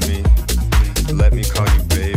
me. Let me call you baby.